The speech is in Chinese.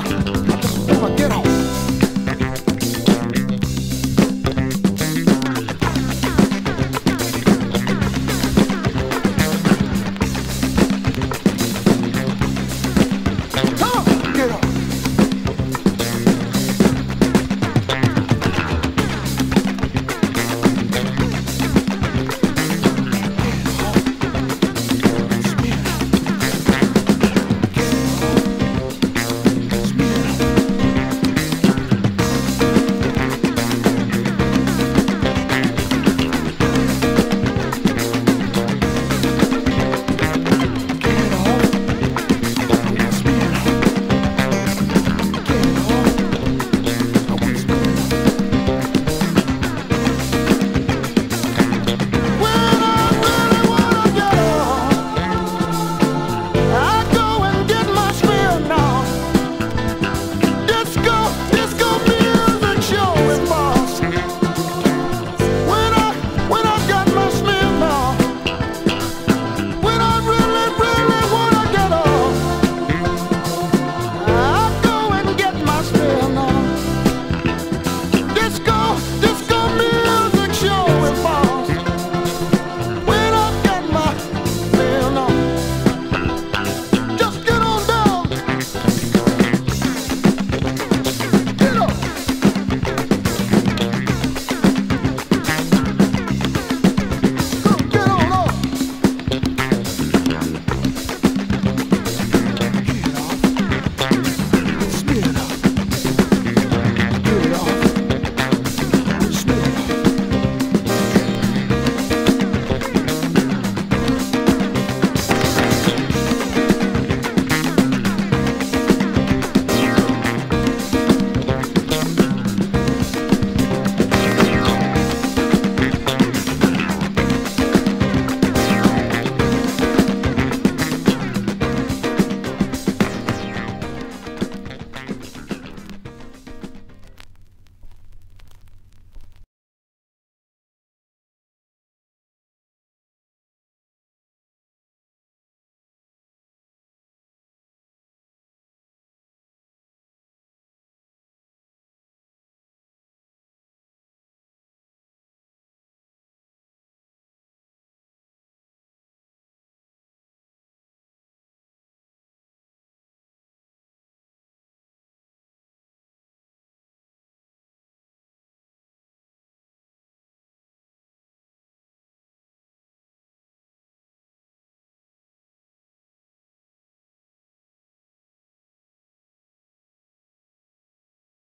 吧。